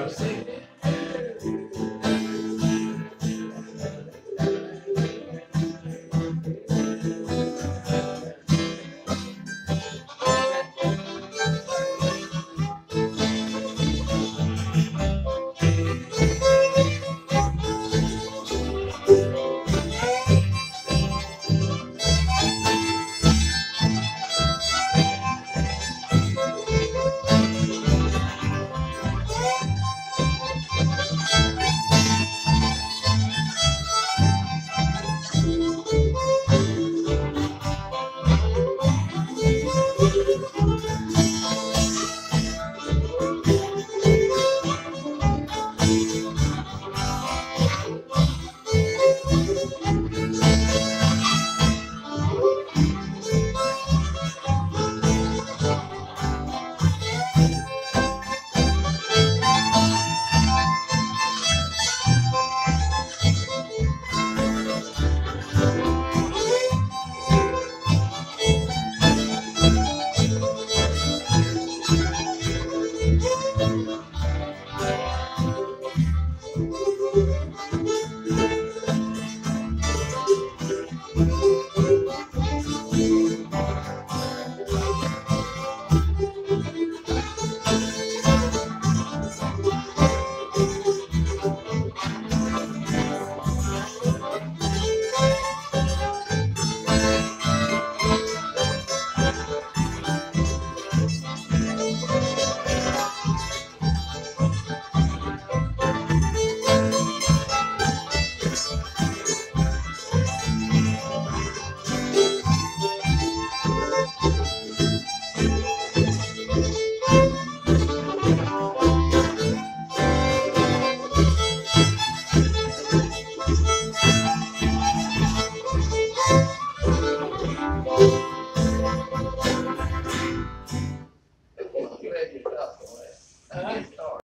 I've seen